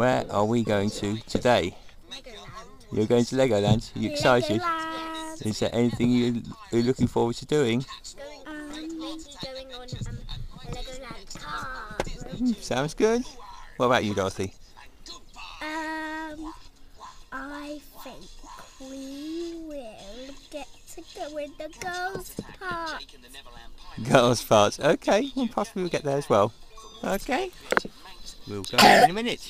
Where are we going to today? Legoland. You're going to Legoland. Are you excited? Legoland. Is there anything you, you're looking forward to doing? Um, maybe going on um, a Legoland car. Sounds good. What about you, Dorothy? Um, I think we will get to go in the girls' park. Girls' parts. Okay, well, possibly we'll get there as well. Okay. We'll go in a minute.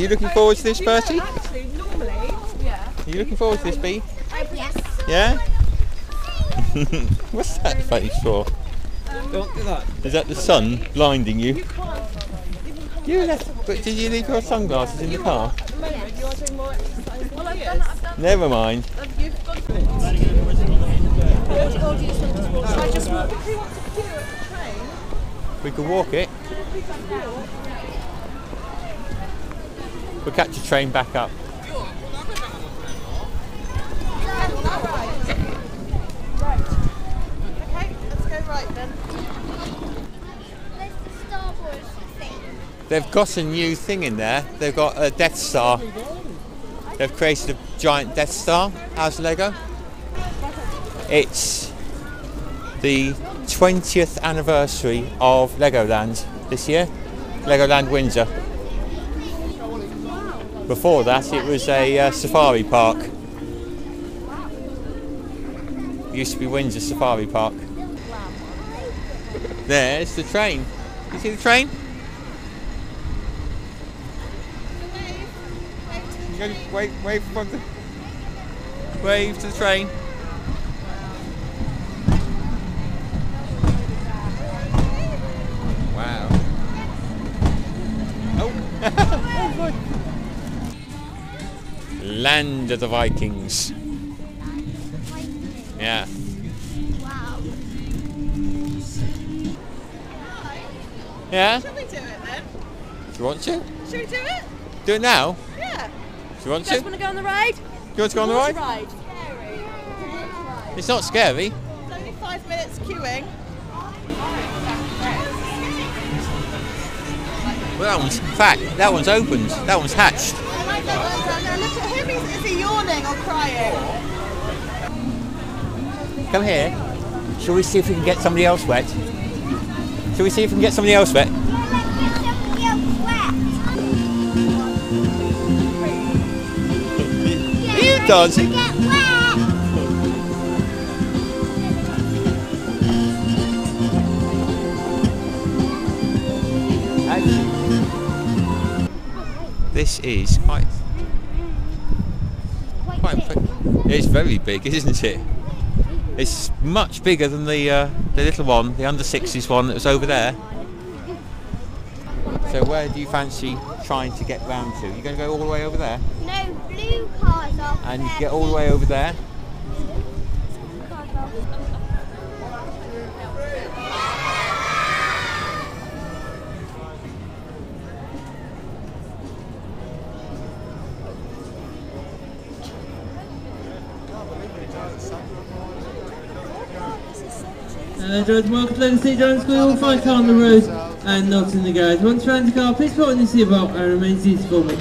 You, are you looking forward to this, Bertie? Are Actually, normally, yeah. you looking forward to this, Bee? Yes. Yeah? What's that face for? Don't do that. Is that the sun blinding you? You left, but did you leave your sunglasses in the car? Moment, you are doing more exercise. Well, I've done, I've done. Never mind. You've got. Or do you just oh. want to walk? Should I just walk? If he wants to queue at the train, We could walk it. We'll catch a train back up. They've got a new thing in there. They've got a Death Star. They've created a giant Death Star as Lego. It's the 20th anniversary of Legoland this year. Legoland Windsor. Before that, it was a uh, safari park. It used to be Windsor Safari Park. There's the train. You see the train? You gotta wave, wave wave to the train. Land of the Vikings. Yeah. Wow. Yeah? Shall we do it then? Do you want to? Shall we do it? Do it now? Yeah. Do you want You guys to? want to go on the ride? Do you want to go on the ride? ride. It's not scary. It's only five minutes queuing. Well, that one's fat. That one's opened. That one's hatched. My God, no, look at him. He's, is he yawning or crying? Come here. Shall we see if we can get somebody else wet? Shall we see if we can get somebody else wet? You does. This is quite quite. big. It's very big, isn't it? It's much bigger than the uh, the little one, the under sixes one that was over there. So where do you fancy trying to get round to? You're going to go all the way over there, No blue cars off and there. get all the way over there. Uh, George, welcome to Legacy Jones School, find car on the road and not in the garage. Once you're the car, please put on your seatbelt and remain seated for me.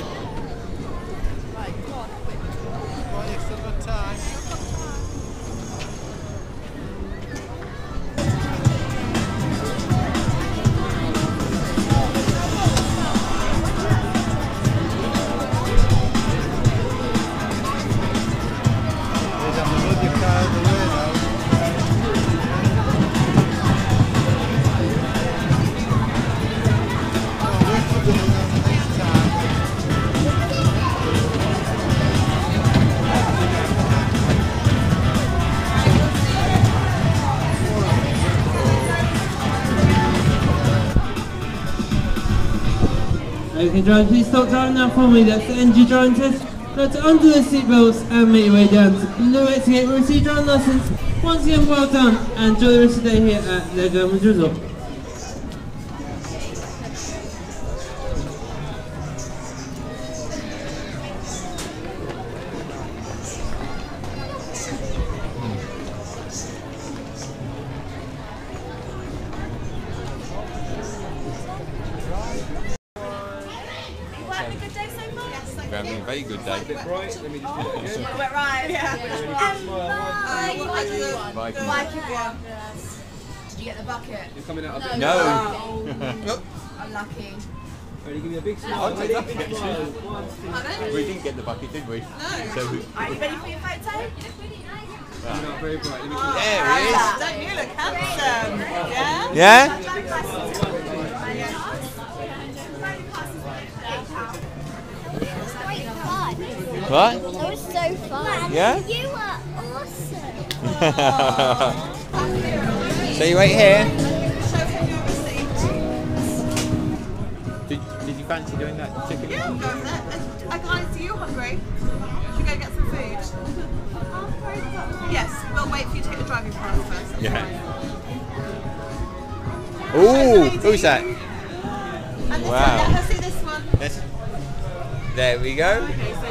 Okay, drivers, please stop driving now for me. That's the NG driving test. To under the seatbelts and make your way down to Blue Exit. Receive driving license. Once again, well done and enjoy the rest of the day here at Legoland Windsor Resort. The- Viking. the Viking one? Did you get the bucket? No. Unlucky. I'll take that actually. We didn't get the bucket, did we? No. So we, Are you ready for your photo? there he Don't you look handsome? Yeah? is. Yeah? Great. What? It was so fun. Yeah? You were awesome. So you wait here. Show him your receipt. Did, did you fancy doing that chicken? Yeah, go with it. Uh, guys, are you hungry? Should we go get some food? Yes, we'll wait for you to get the driving pass first. that's Yeah. fine. Ooh, who's that? And this Wow. one, let her see this one. Yes. There we go. Okay, so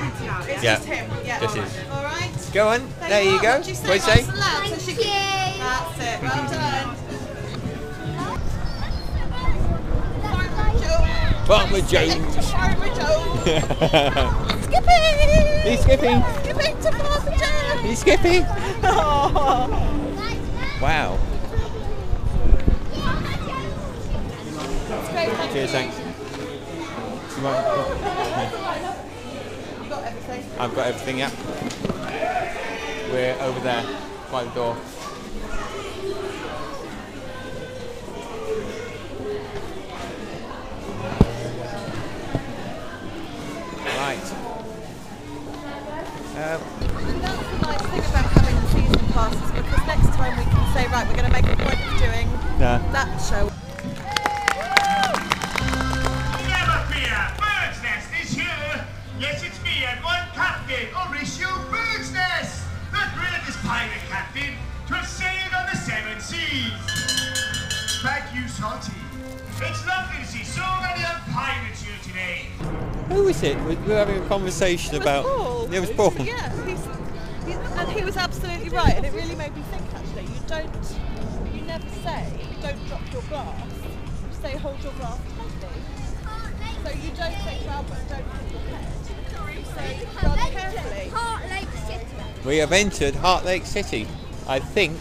he's just pointing out. It's Yeah. just him. Yeah. Just all right. him. All right. Go on. There you are. go. What do you say? What do say? Nice and loud so she Thank can- you. That's it. Well done. Farmer Joe's. Farmer Joe's. Skipping. He's skipping. Skipping to Farmer Joe's. He's skipping. Oh. Wow. That's great. Thank Cheers, you. thanks. You want- You got everything. I've got everything, yeah. We're over there by the door. Right. Um, That's the nice thing about having the season passes because next time we can say, right, we're going to make a point of doing Yeah. that show. It's lovely to see so many young pirates here today. who was it? We were having a conversation It about. Paul. It was Paul. Yeah, he's, he's, and he was absolutely right, and it really made me think. Actually, you don't, you never say, don't drop your glass. You say, hold your glass tightly. So you don't say, Albert, don't hit your head. You say, rather carefully. Heart Lake City. We have entered Heart Lake City. I think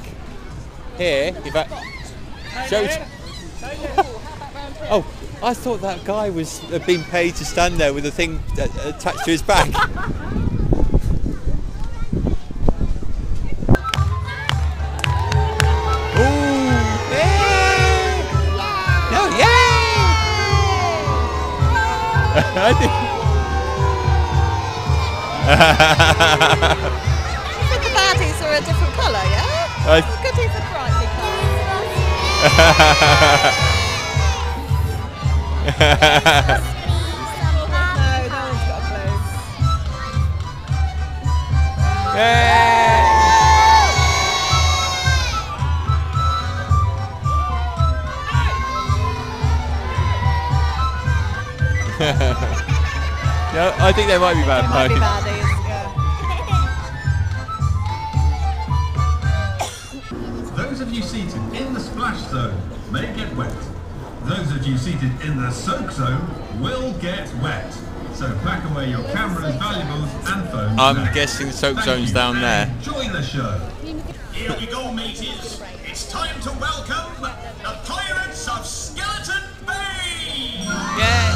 here, if I show. Oh, I thought that guy was been paid to stand there with a thing uh, attached to his back. Ooh, yeah! No, yeah! I think. You the baddies are a different colour, yeah? I- goodies are brightly coloured. No, no one's got a blue. no, I think they might be bad. They might be Mike. baddies, yeah. Those of you seated in the splash zone may get wet. Those of you seated in the soak zone will get wet. So pack away your cameras, valuables and phones I'm now. guessing the soak Thank zone's you, down and there. Join the show. Here we go, mateys. It's time to welcome the Pirates of Skeleton Bay! Yeah.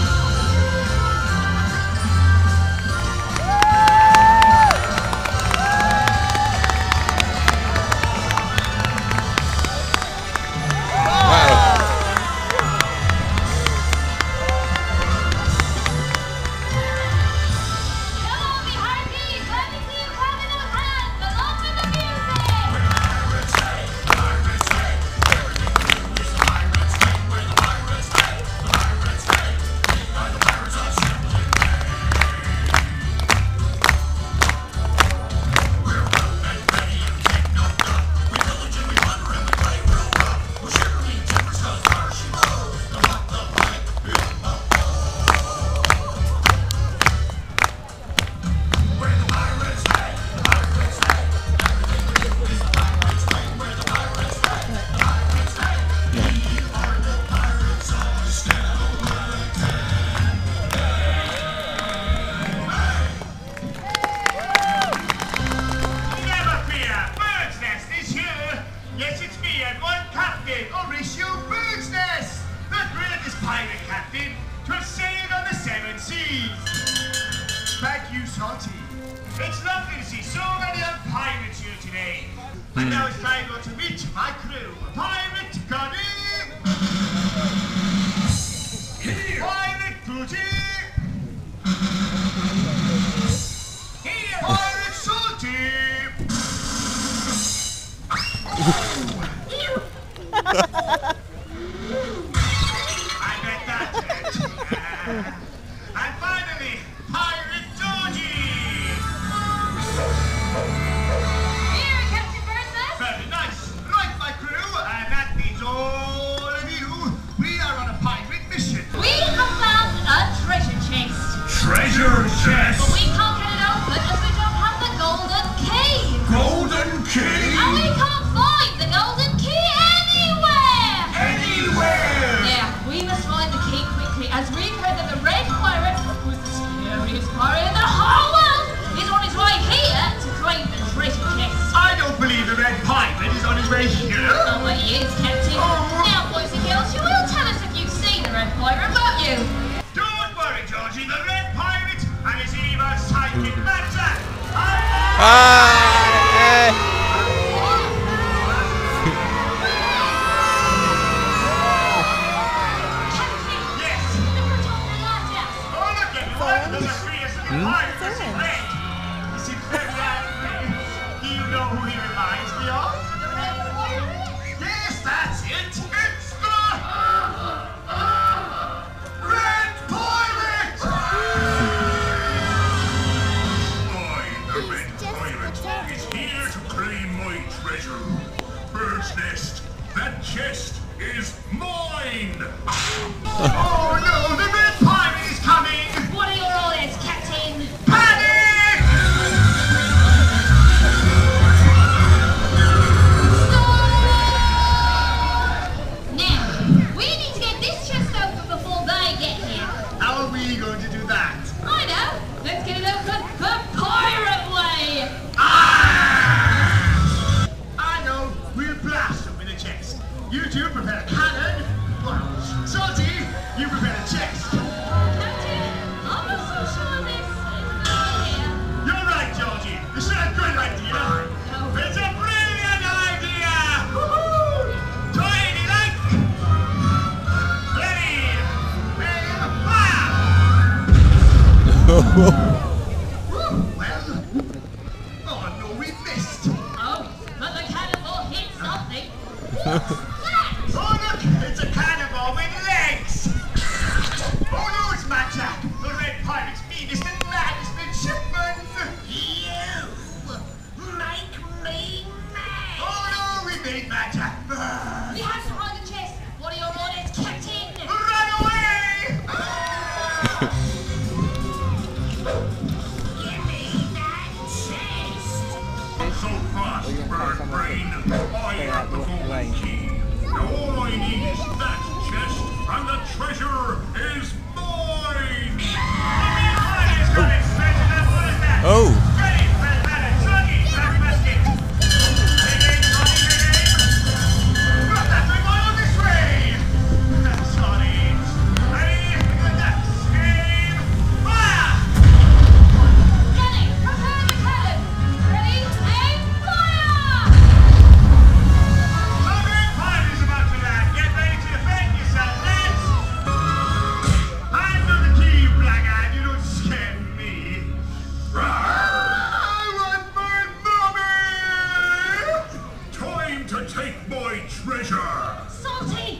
I bet that's it. Ah! Take my treasure. Salty,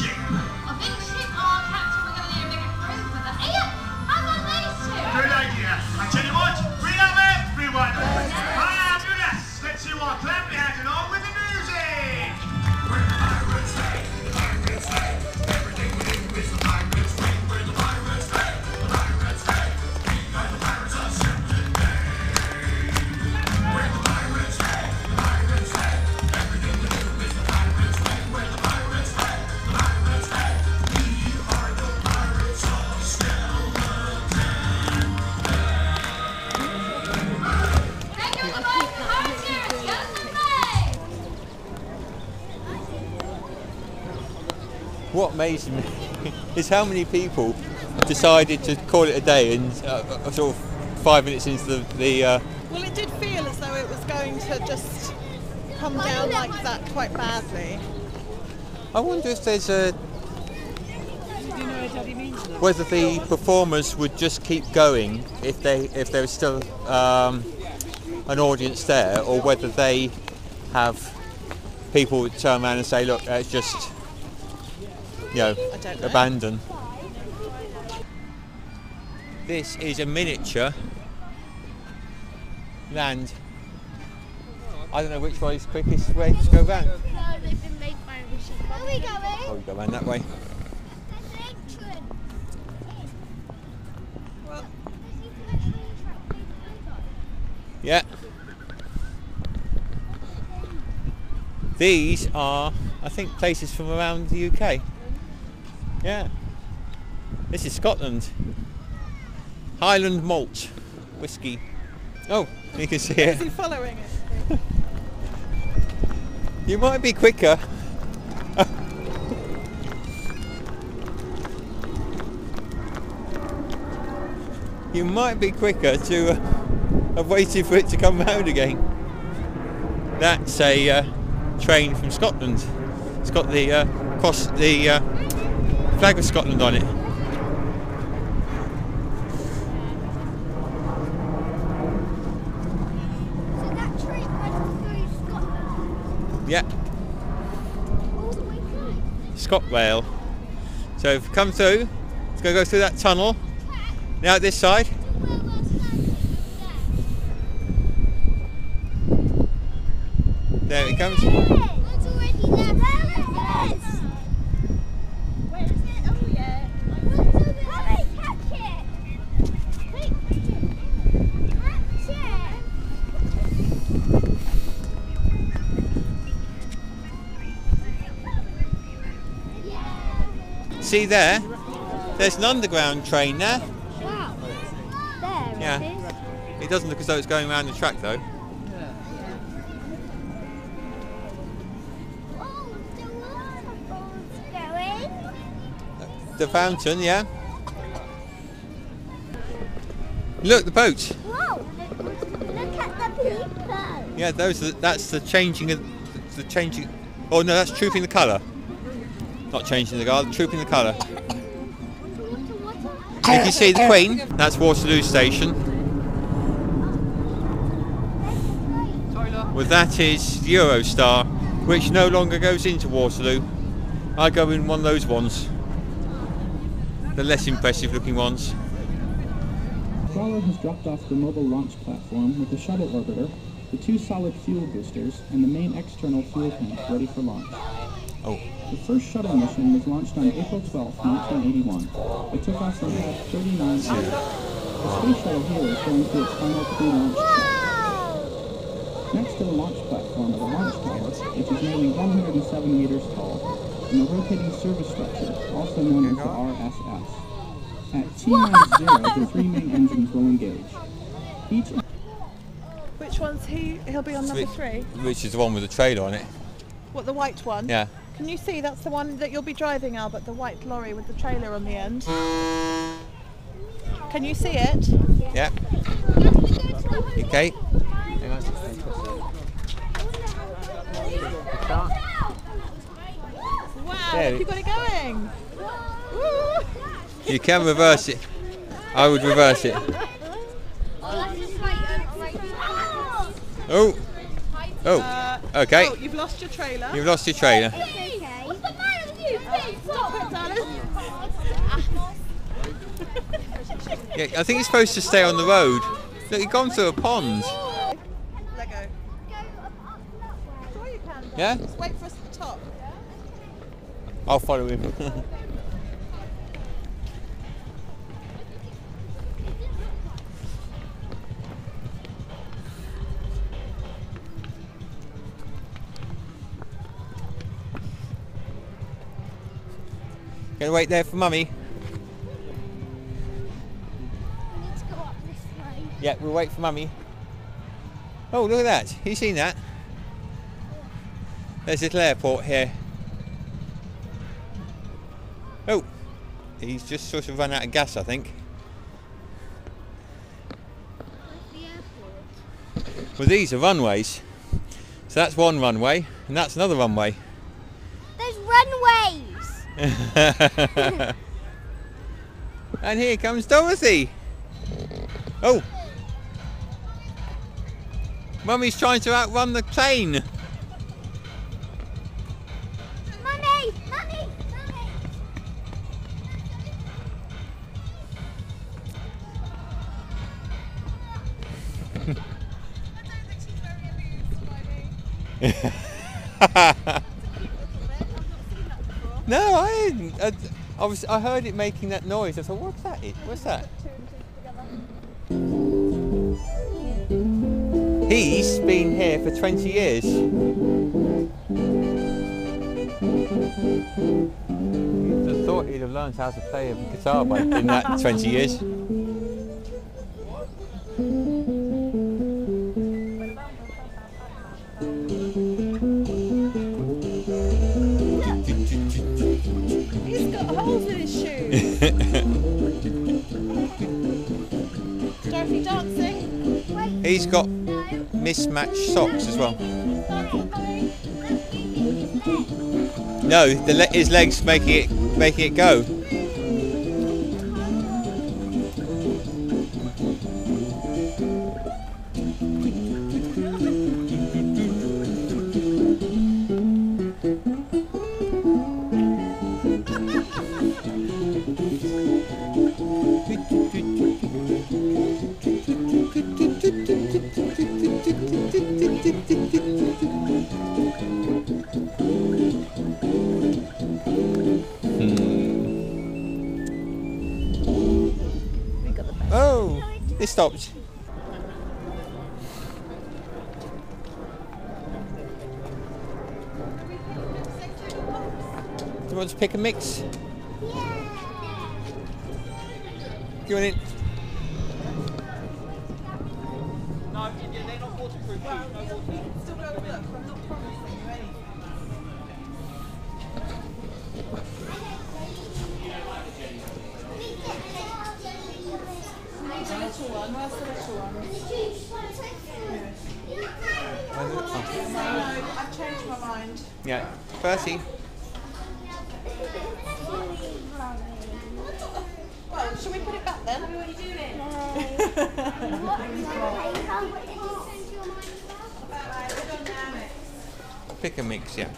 예. amazed me is how many people decided to call it a day and uh, uh, sort of five minutes into the. the uh... Well, it did feel as though it was going to just come down like that quite badly. I wonder if there's a. You know whether the performers would just keep going if they if there was still um, an audience there, or whether they have people turn around and say, "Look, it's just you know, I don't know. abandon. This is a miniature land. I don't know which way is quickest way to go round. No, they've been made by Rishi. Where are we going? Probably go round that way. Well, Yeah. These are, I think, places from around the UK. Yeah. This is Scotland. Highland malt whiskey. Oh, you can see is he it. following it? You might be quicker. you might be quicker to uh, have waited for it to come round again. That's a uh, train from Scotland. It's got the uh, cross the uh, flag of Scotland on it. Yeah. ScotRail. So you come through, it's going to go through that tunnel. Now at this side. See there? There's an underground train there. Wow. There Yeah. it. It doesn't look as though it's going around the track though. Oh, the. The fountain, yeah. Look, the boat. Whoa! Look at the people. Yeah, those. Are, that's the changing of the changing. Oh no, that's trooping the colour. Not changing the colour, trooping the colour. You can see the Queen. That's Waterloo Station. Well, that is Eurostar, which no longer goes into Waterloo. I go in one of those ones. The less impressive looking ones. Crawler has dropped off the mobile launch platform with the shuttle orbiter, the two solid fuel boosters, and the main external fuel tank ready for launch. Oh, The first shuttle mission was launched on April 12, 1981. It took off from Earth 39 years. The space shuttle here is going through its final pre-launch check. Next to the launch platform are the launch tower, which is nearly 107 meters tall, and the rotating service structure, also known as the RSS. At T-minus zero, the three main engines will engage. Each Which one's he? He'll be on number three. which is the one with the trailer on it. What, the white one? Yeah. Can you see that's the one that you'll be driving, Albert? The white lorry with the trailer on the end. Can you see it? Yeah. Okay. Wow, There look, you got it going. Woo! You can reverse it. I would reverse it. Oh. Oh. Uh, Okay. Oh, you've lost your trailer. You've lost your trailer. What's the matter with you? Big Stop it, darling. Yeah, I think he's supposed to stay on the road. Look, he's gone through a pond. Lego. Sure you can. Yeah? Just wait for us at the top. I'll follow him. Gonna wait there for mummy. Yeah, we'll wait for mummy. Oh, look at that. You seen that? There's a little airport here. Oh, he's just sort of run out of gas, I think. Where's the airport? Well, these are runways. So that's one runway, and that's another runway. There's runways. and here comes Dorothy. Oh. Mummy's trying to outrun the plane. Mummy! Mummy! Mummy! no, I, I, I was. I heard it making that noise. I thought, what's that? What's that? He's been here for 20 years. You'd have thought he'd have learned how to play a guitar by in that 20 years. He's got holes in his shoes. Dorothy dancing. He's got mismatched socks as well. No, the le- his legs making it making it go. Stopped. Do you want to pick a mix? Oh, I've changed my mind. yeah, Bertie. Well, shall we put it back then? What are you doing? Pick a mix, yeah.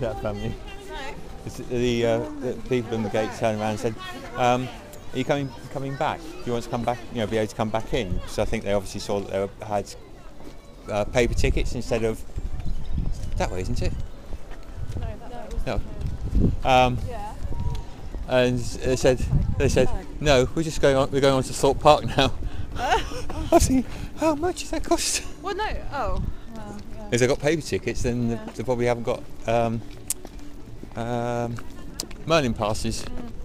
That, family? No. The, uh, the people in the gate turned around and said, um, "Are you coming coming back? Do you want to come back? You know, be able to come back in?" So I think they obviously saw that they had uh, paper tickets instead of that way, isn't it? No. Um, Yeah. and they said, they said, no, we're just going on. We're going on to Thorpe Park now. I how much does that cost? Well, no. Oh. If they've got paper tickets, then Yeah. they probably haven't got um, um, Merlin passes. Mm.